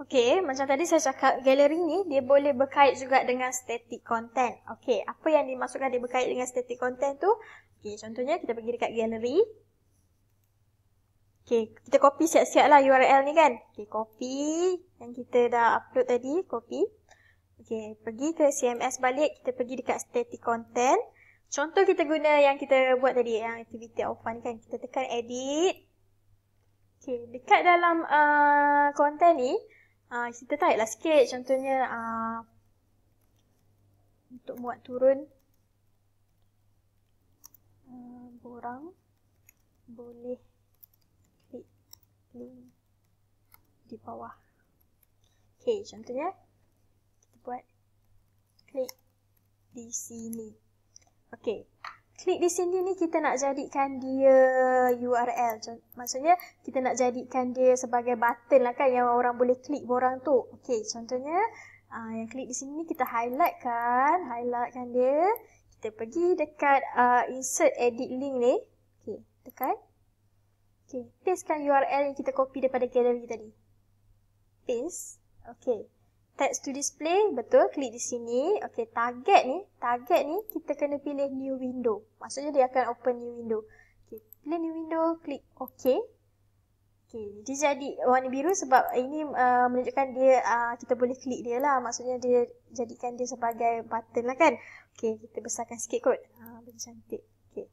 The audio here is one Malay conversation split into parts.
Okey, macam tadi saya cakap, galeri ni dia boleh berkait juga dengan static content. Okey, apa yang dimasukkan dia berkait dengan static content tu? Okey, contohnya kita pergi dekat galeri. Okey, kita copy siap-siap lah URL ni kan. Okey, copy yang kita dah upload tadi, copy. Okey, pergi ke CMS balik, kita pergi dekat static content. Contoh kita guna yang kita buat tadi, yang activity of fun kan. Kita tekan edit. Okey, dekat dalam uh, content ni, uh, kita taiklah sikit. Contohnya uh, untuk muat turun. Uh, borang boleh klik link di bawah. Ok contohnya kita buat klik di sini. Ok klik di sini ni kita nak jadikan dia URL. Maksudnya kita nak jadikan dia sebagai button lah kan yang orang boleh klik borang tu. Okey, contohnya uh, yang klik di sini kita highlight kan, highlight kan dia. Kita pergi dekat uh, insert edit link ni. Okey, tekan. Okey, pastekan URL yang kita copy daripada gallery tadi. Paste. Okey text to display, betul, klik di sini. Okey, target ni, target ni kita kena pilih new window. Maksudnya dia akan open new window. Okey, pilih new window, klik OK. Okey, dia jadi warna biru sebab ini uh, menunjukkan dia uh, kita boleh klik dia lah. Maksudnya dia jadikan dia sebagai button lah kan. Okey, kita besarkan sikit kot. Ha, uh, lebih cantik. Okey.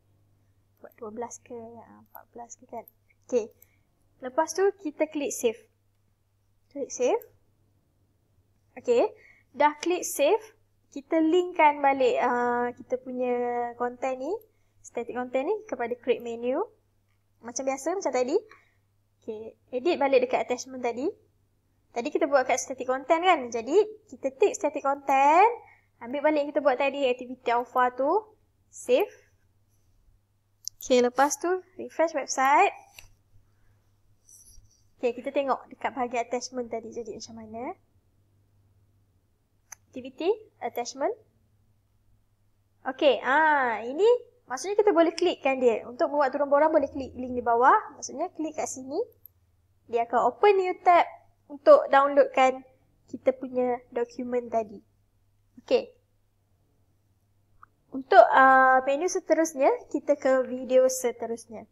Buat 12 ke uh, 14 ke kan. Okey. Lepas tu kita klik save. Klik save. Okay, dah klik save, kita linkkan balik uh, kita punya content ni, static content ni kepada create menu. Macam biasa, macam tadi. Okay, edit balik dekat attachment tadi. Tadi kita buat kat static content kan, jadi kita tick static content, ambil balik kita buat tadi, activity alpha tu, save. Okay, lepas tu, refresh website. Okay, kita tengok dekat bahagian attachment tadi jadi macam mana activity attachment. Okey, ah ini maksudnya kita boleh klikkan dia. Untuk buat turun borang boleh klik link di bawah. Maksudnya klik kat sini. Dia akan open new tab untuk downloadkan kita punya dokumen tadi. Okey. Untuk uh, menu seterusnya, kita ke video seterusnya.